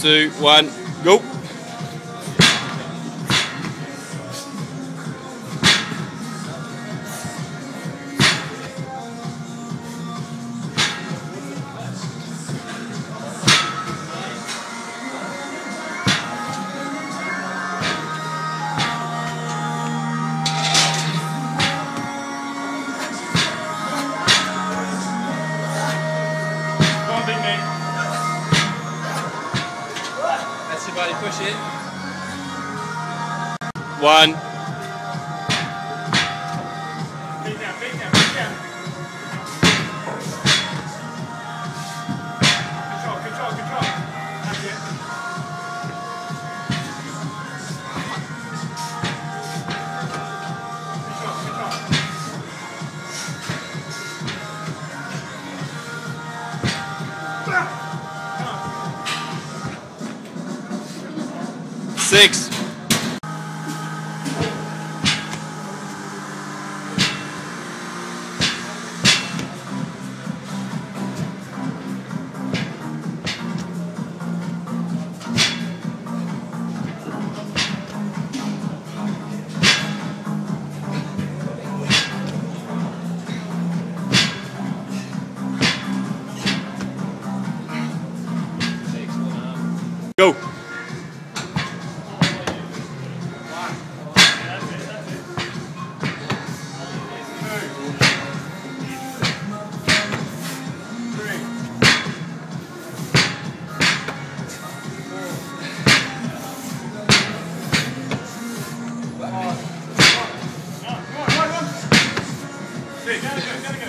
two, one, go. Your push it. One, six, go. Hey, gotta go, gotta